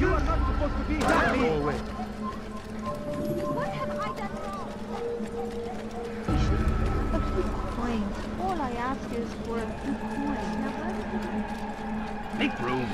You are not supposed to be here. Go away. What have I done wrong? A few coins. All I ask is for a few coins. Now, where did you... Make room.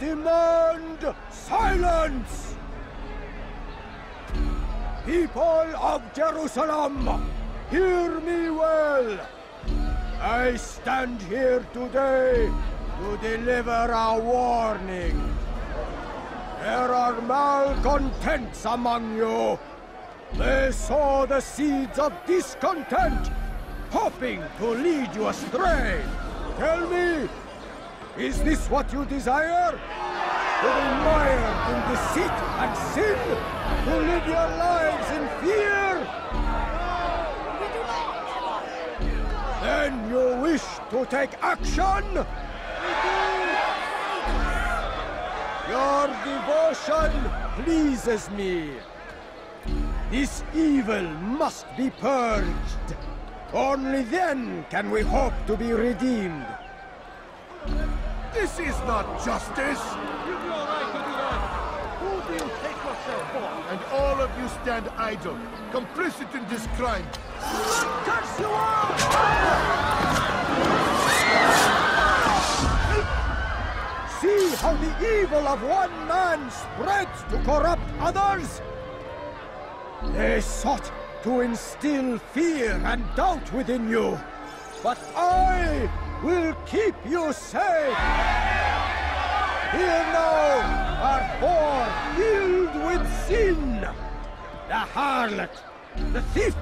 Demand silence! People of Jerusalem, hear me well. I stand here today to deliver a warning. There are malcontents among you. They sow the seeds of discontent, hoping to lead you astray. Tell me, is this what you desire? To be mired in deceit and sin? To live your lives in fear? Then you wish to take action? Your devotion pleases me. This evil must be purged. Only then can we hope to be redeemed. This is not justice! Be all right to do that. Who do you take yourself for? And all of you stand idle, complicit in this crime. Curse you all! See how the evil of one man spreads to corrupt others? They sought to instill fear and doubt within you. But I will keep you safe. Here now are four filled with sin. The harlot, the thief,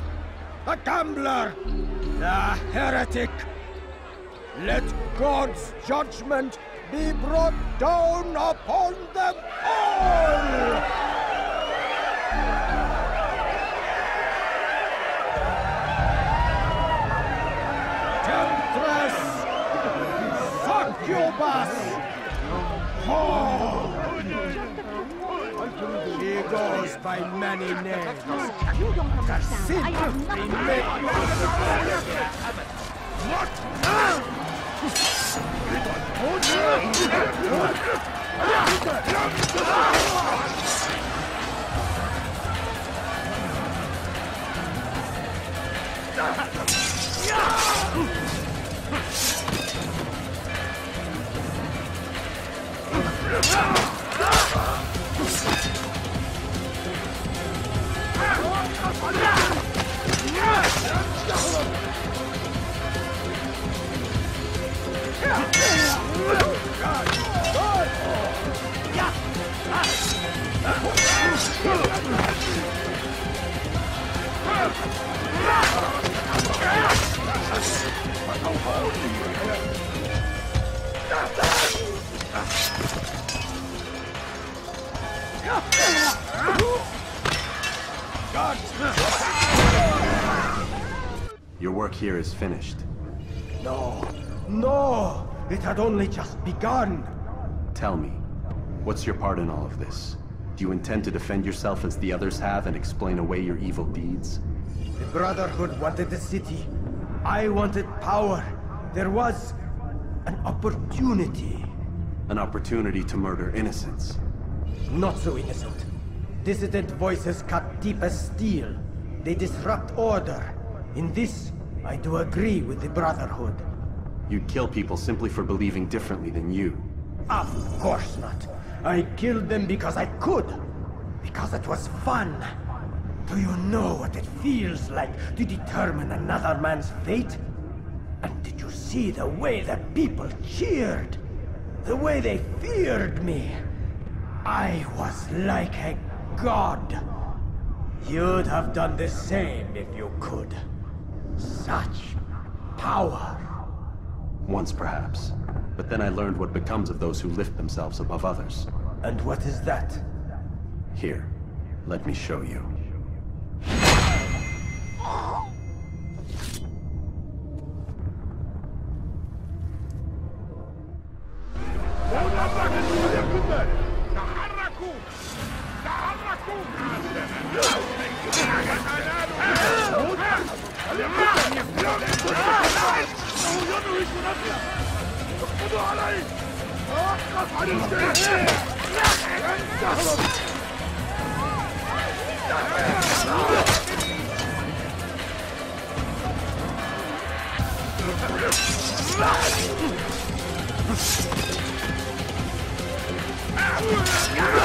the gambler, the heretic. Let God's judgment be brought down upon them all! By many names. You don't understand. I remains. Your work here is finished. No, no! It had only just begun. Tell me, what's your part in all of this? Do you intend to defend yourself as the others have and explain away your evil deeds? The Brotherhood wanted the city. I wanted power. There was an opportunity. An opportunity to murder innocents. Not so innocent. Dissident voices cut deep as steel. They disrupt order. In this, I do agree with the Brotherhood. You'd kill people simply for believing differently than you. Of course not. I killed them because I could. Because it was fun. Do you know what it feels like to determine another man's fate? And did you see the way the people cheered? The way they feared me? I was like a god. You'd have done the same if you could. Such power. Once perhaps. But then I learned what becomes of those who lift themselves above others. And what is that? Here, let me show you. Ah!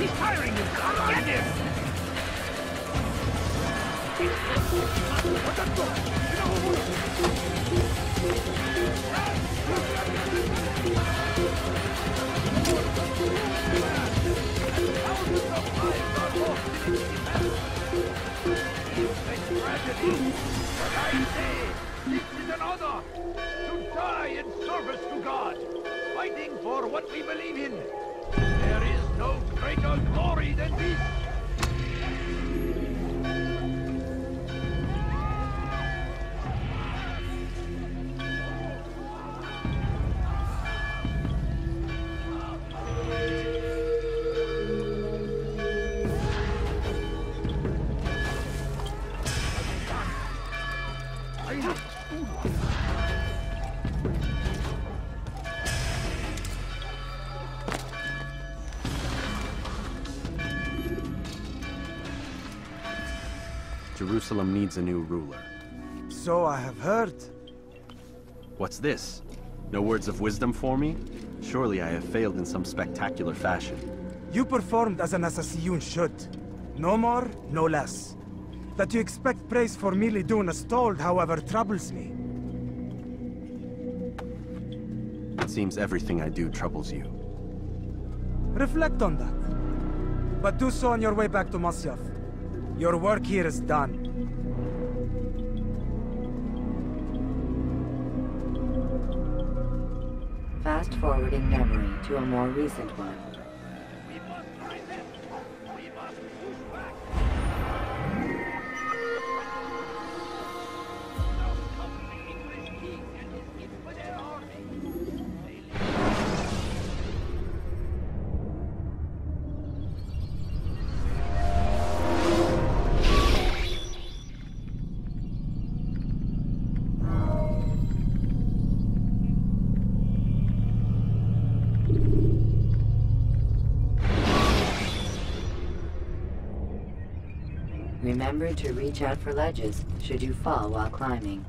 He's tiring you! Get him! For what we believe in. There is no greater glory than this. Jerusalem needs a new ruler. So I have heard. What's this? No words of wisdom for me? Surely I have failed in some spectacular fashion. You performed as an assassin should. No more, no less. That you expect praise for merely doing as told, however, troubles me. It seems everything I do troubles you. Reflect on that. But do so on your way back to Masyaf. Your work here is done. Fast forwarding memory to a more recent one. Remember to reach out for ledges should you fall while climbing.